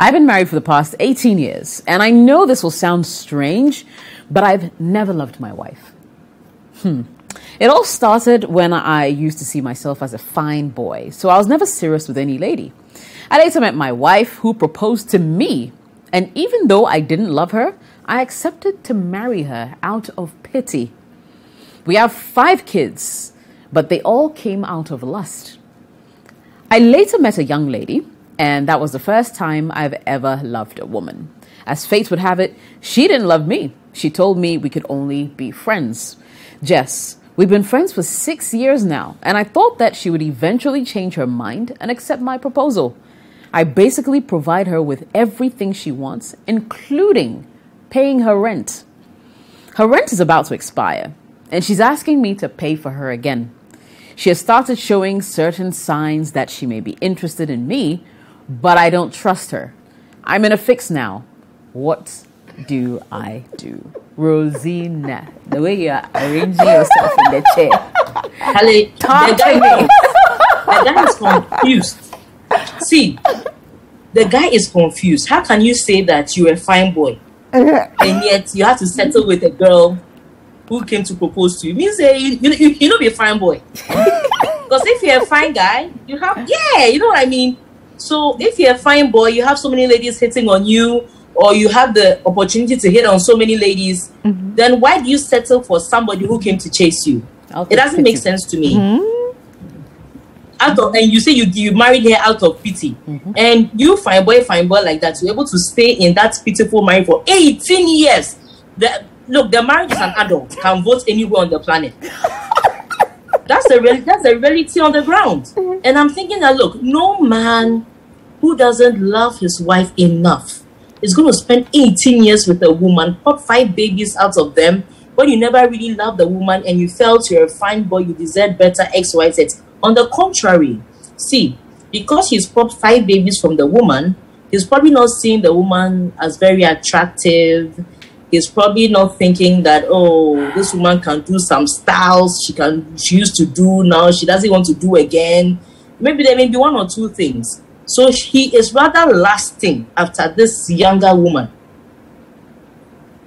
I've been married for the past 18 years, and I know this will sound strange, but I've never loved my wife. Hmm. It all started when I used to see myself as a fine boy, so I was never serious with any lady. I later met my wife, who proposed to me, and even though I didn't love her, I accepted to marry her out of pity. We have five kids, but they all came out of lust. I later met a young lady, and that was the first time I've ever loved a woman. As fate would have it, she didn't love me. She told me we could only be friends. Jess, we've been friends for six years now, and I thought that she would eventually change her mind and accept my proposal. I basically provide her with everything she wants, including paying her rent. Her rent is about to expire, and she's asking me to pay for her again. She has started showing certain signs that she may be interested in me, but I don't trust her. I'm in a fix now. What do I do? Rosina, the way you are arranging yourself in the chair. Halle, Talk the guy, to me. the guy is confused. See, the guy is confused. How can you say that you're a fine boy and yet you have to settle with a girl who came to propose to you? Means that you, you, you, you don't be a fine boy. Because if you're a fine guy, you have, yeah, you know what I mean? So if you're a fine boy, you have so many ladies hitting on you, or you have the opportunity to hit on so many ladies, then why do you settle for somebody who came to chase you? It doesn't make sense to me. Out of and you say you you married her out of pity, and you fine boy, fine boy like that, you're able to stay in that pitiful marriage for 18 years. The, look, the marriage is an adult, can vote anywhere on the planet. That's the real, that's the reality on the ground. Mm-hmm. And I'm thinking that look, no man who doesn't love his wife enough is going to spend 18 years with a woman, pop five babies out of them, when you never really loved the woman and you felt you're a fine boy, you deserve better, X, Y, Z. On the contrary, see, because he's popped five babies from the woman, he's probably not seeing the woman as very attractive. He's probably not thinking that, oh, this woman can do some styles she can she used to do now, she doesn't want to do again. Maybe there may be one or two things. So he is rather lasting after this younger woman.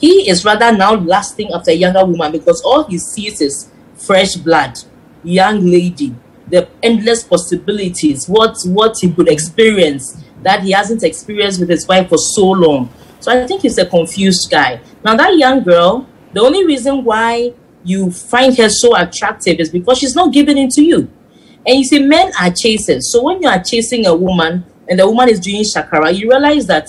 He is rather now lasting after a younger woman because all he sees is fresh blood, young lady, the endless possibilities, what what he could experience that he hasn't experienced with his wife for so long. So I think he's a confused guy. Now that young girl, the only reason why you find her so attractive is because she's not giving in to you. And you see, men are chasers. So when you are chasing a woman and the woman is doing shakara, you realize that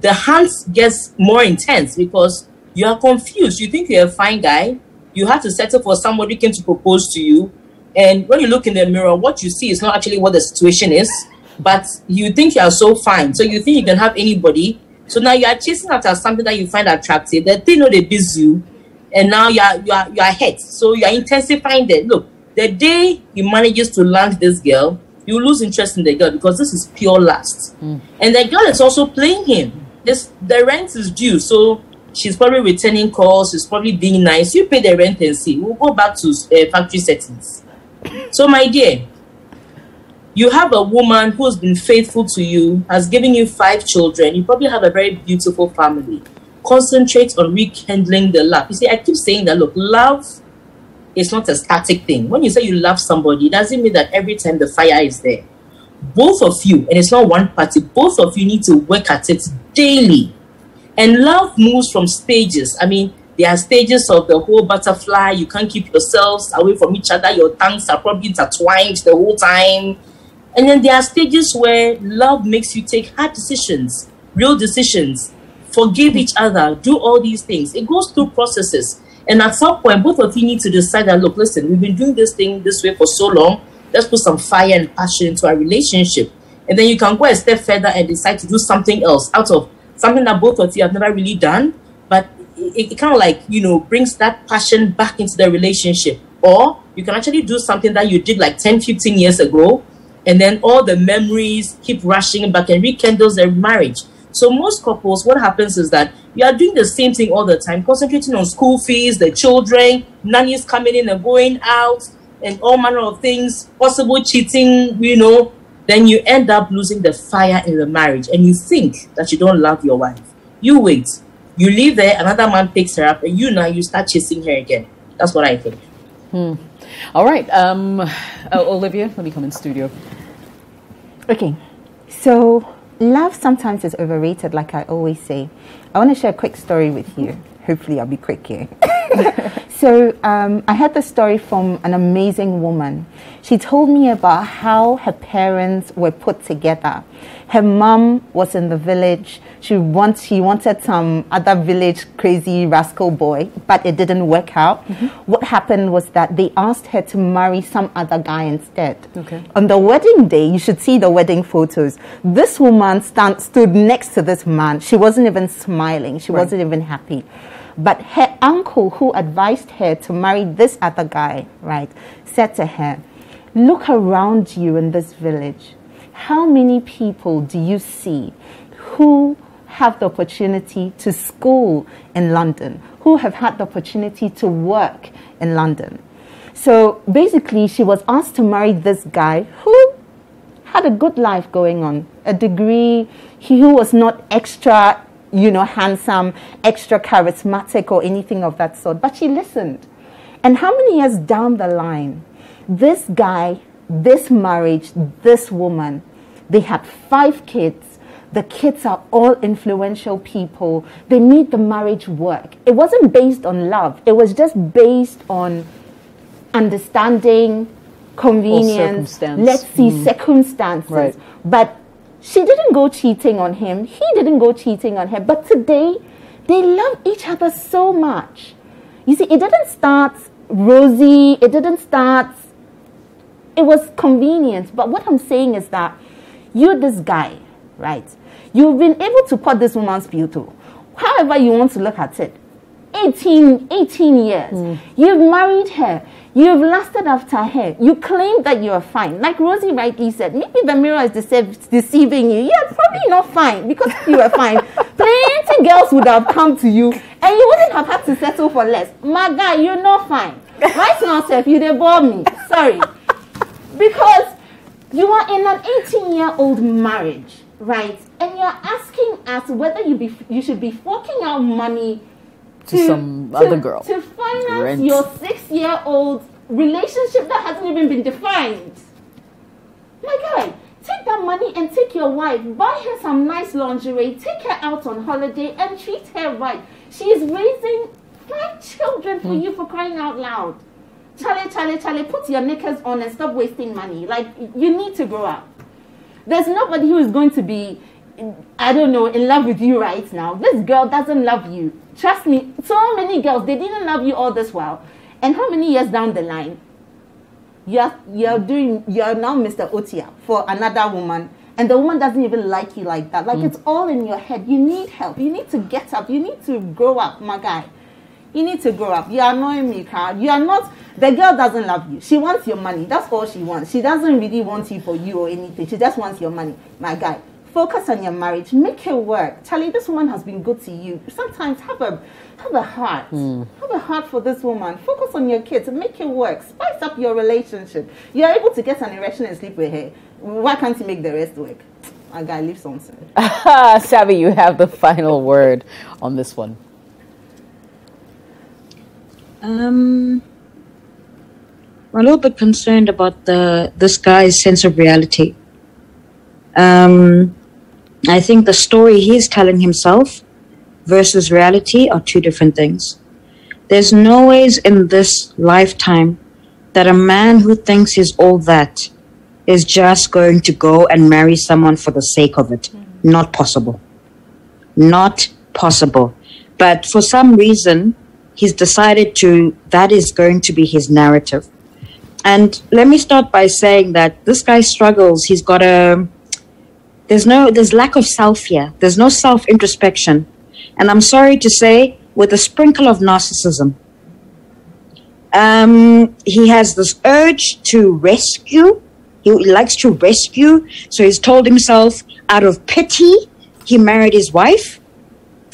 the hunt gets more intense because you are confused. You think you're a fine guy. You have to settle for somebody who came to propose to you. And when you look in the mirror, what you see is not actually what the situation is, but you think you are so fine. So you think you can have anybody. So now you are chasing after something that you find attractive. The thing know they busy you, and now you are you are you are hit. So you are intensifying that. look. The day he manages to land this girl, you lose interest in the girl because this is pure lust. And the girl is also playing him. This the rent is due, so she's probably returning calls. She's probably being nice. You pay the rent and see. We'll go back to uh, factory settings. So, my dear, you have a woman who's been faithful to you, has given you five children. You probably have a very beautiful family. Concentrate on rekindling the love. You see, I keep saying that. Look, love is not a static thing. When you say you love somebody, it doesn't mean that every time the fire is there. Both of you, and it's not one party, both of you need to work at it daily. And love moves from stages. I mean, there are stages of the whole butterfly. You can't keep yourselves away from each other. Your tongues are probably intertwined the whole time. And then there are stages where love makes you take hard decisions, real decisions, forgive each other, do all these things. It goes through processes. And at some point, both of you need to decide that, look, listen, we've been doing this thing this way for so long. Let's put some fire and passion into our relationship. And then you can go a step further and decide to do something else out of something that both of you have never really done. But it, it kind of like, you know, brings that passion back into the relationship. Or you can actually do something that you did like 10, 15 years ago. And then all the memories keep rushing back and rekindles their marriage. So most couples, what happens is that you are doing the same thing all the time, concentrating on school fees, the children, nannies coming in and going out, and all manner of things, possible cheating, you know, then you end up losing the fire in the marriage and you think that you don't love your wife. You wait. You leave there, another man picks her up, and you now you start chasing her again. That's what I think. Hmm. All right. Um, uh, Olivia, let me come in studio. Okay. So, love sometimes is overrated, like I always say. I want to share a quick story with you. Hopefully, I'll be quick here. so, um, I heard the story from an amazing woman. She told me about how her parents were put together. Her mom was in the village. She, want, she wanted some other village crazy rascal boy, but it didn't work out. Mm-hmm. What happened was that they asked her to marry some other guy instead. Okay. On the wedding day, you should see the wedding photos. This woman stand, stood next to this man. She wasn't even smiling. She right. wasn't even happy. But her uncle, who advised her to marry this other guy, right, said to her, Look around you in this village. How many people do you see who have the opportunity to school in London, who have had the opportunity to work in London? So basically, she was asked to marry this guy who had a good life going on, a degree, he who was not extra you know, handsome, extra charismatic, or anything of that sort. But she listened. And how many years down the line, this guy, this marriage, this woman, they had five kids. The kids are all influential people. They made the marriage work. It wasn't based on love, it was just based on understanding, convenience, let's see, mm. circumstances. Right. But she didn't go cheating on him. He didn't go cheating on her. But today, they love each other so much. You see, it didn't start rosy. It didn't start. It was convenient. But what I'm saying is that you're this guy, right? You've been able to put this woman's beauty. However you want to look at it. 18, 18 years. Mm. You've married her. You've lasted after her. You claim that you're fine. Like Rosie rightly said, maybe the mirror is deceiving you. You're probably not fine because you were fine. Plenty girls would have come to you and you wouldn't have had to settle for less. My guy, you're not fine. Right now, Seth, you they bore me. Sorry. Because you are in an 18 year old marriage, right? And you're asking us whether you, be, you should be forking out money to, to some to, other girl to finance Rent. your six-year-old relationship that hasn't even been defined. My guy, take that money and take your wife, buy her some nice lingerie, take her out on holiday, and treat her right. She is raising five children for mm. you for crying out loud. Charlie, Charlie, Charlie, put your knickers on and stop wasting money. Like, you need to grow up. There's nobody who is going to be, I don't know, in love with you right now. This girl doesn't love you. Trust me, so many girls, they didn't love you all this while. And how many years down the line, you're, you're doing, you're now Mr. Otia for another woman, and the woman doesn't even like you like that. Like mm. it's all in your head. You need help. You need to get up. You need to grow up, my guy. You need to grow up. You're annoying me, Carl. You are not, the girl doesn't love you. She wants your money. That's all she wants. She doesn't really want you for you or anything. She just wants your money, my guy focus on your marriage, make it work. Charlie, this woman has been good to you. Sometimes have a have a heart. Mm. Have a heart for this woman. Focus on your kids, make it work. Spice up your relationship. You're able to get an erection and sleep with her. Why can't you make the rest work? I gotta leave something. Savvy, you have the final word on this one. Um, I'm a little bit concerned about the this guy's sense of reality. Um, I think the story he's telling himself versus reality are two different things. There's no ways in this lifetime that a man who thinks he's all that is just going to go and marry someone for the sake of it. Not possible. Not possible. But for some reason, he's decided to, that is going to be his narrative. And let me start by saying that this guy struggles. He's got a, there's no there's lack of self here. There's no self introspection. And I'm sorry to say, with a sprinkle of narcissism. Um, he has this urge to rescue. He likes to rescue. So he's told himself, out of pity, he married his wife.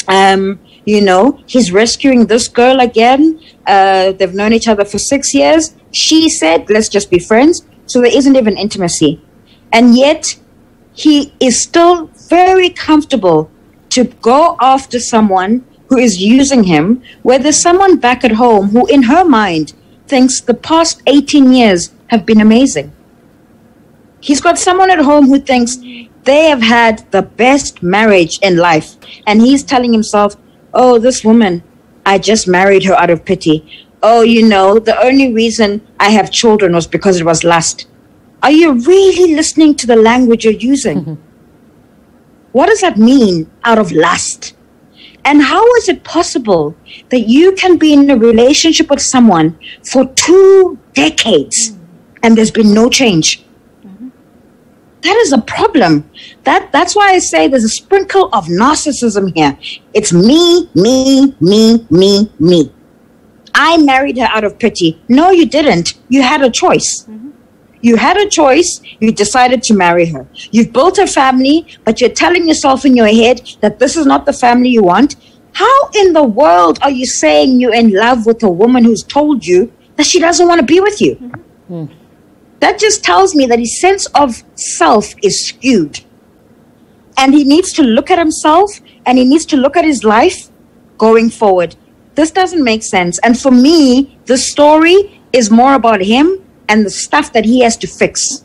Um, you know, he's rescuing this girl again. Uh, they've known each other for six years. She said, let's just be friends. So there isn't even intimacy. And yet, he is still very comfortable to go after someone who is using him, where there's someone back at home who, in her mind, thinks the past 18 years have been amazing. He's got someone at home who thinks they have had the best marriage in life. And he's telling himself, oh, this woman, I just married her out of pity. Oh, you know, the only reason I have children was because it was lust. Are you really listening to the language you're using? Mm-hmm. What does that mean out of lust? And how is it possible that you can be in a relationship with someone for two decades and there's been no change? Mm-hmm. That is a problem. That that's why I say there's a sprinkle of narcissism here. It's me, me, me, me, me. I married her out of pity. No, you didn't. You had a choice. Mm-hmm. You had a choice. You decided to marry her. You've built a family, but you're telling yourself in your head that this is not the family you want. How in the world are you saying you're in love with a woman who's told you that she doesn't want to be with you? Mm-hmm. That just tells me that his sense of self is skewed. And he needs to look at himself and he needs to look at his life going forward. This doesn't make sense. And for me, the story is more about him and the stuff that he has to fix.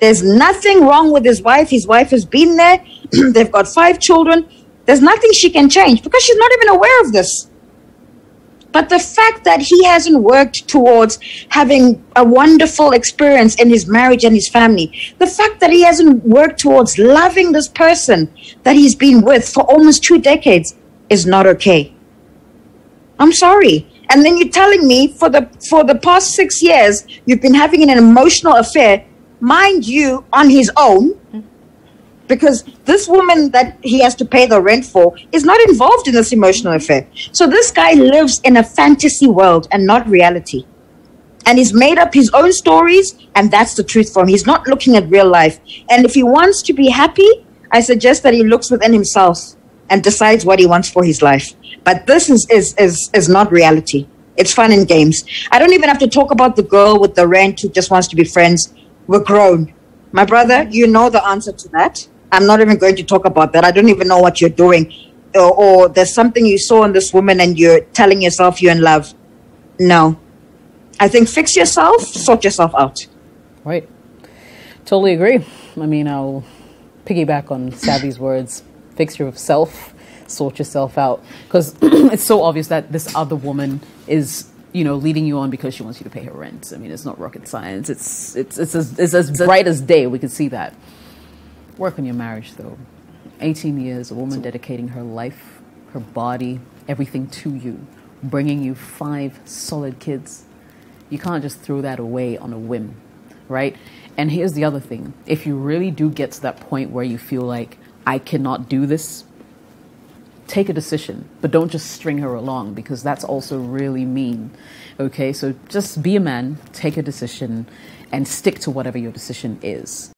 There's nothing wrong with his wife. His wife has been there. They've got five children. There's nothing she can change because she's not even aware of this. But the fact that he hasn't worked towards having a wonderful experience in his marriage and his family, the fact that he hasn't worked towards loving this person that he's been with for almost two decades is not okay. I'm sorry. And then you're telling me for the for the past six years you've been having an emotional affair, mind you, on his own, because this woman that he has to pay the rent for is not involved in this emotional affair. So this guy lives in a fantasy world and not reality. And he's made up his own stories, and that's the truth for him. He's not looking at real life. And if he wants to be happy, I suggest that he looks within himself and decides what he wants for his life. But this is, is, is, is not reality. It's fun and games. I don't even have to talk about the girl with the rent who just wants to be friends. We're grown. My brother, you know the answer to that. I'm not even going to talk about that. I don't even know what you're doing. Or, or there's something you saw in this woman and you're telling yourself you're in love. No. I think fix yourself, sort yourself out. Right. Totally agree. I mean, I'll piggyback on Savvy's words fix yourself, sort yourself out. Because it's so obvious that this other woman is. You know, leading you on because she wants you to pay her rent. I mean, it's not rocket science. It's it's it's as, it's as bright as day. We can see that. Work on your marriage, though. 18 years, a woman dedicating her life, her body, everything to you, bringing you five solid kids. You can't just throw that away on a whim, right? And here's the other thing if you really do get to that point where you feel like, I cannot do this, take a decision, but don't just string her along because that's also really mean. Okay, so just be a man, take a decision, and stick to whatever your decision is.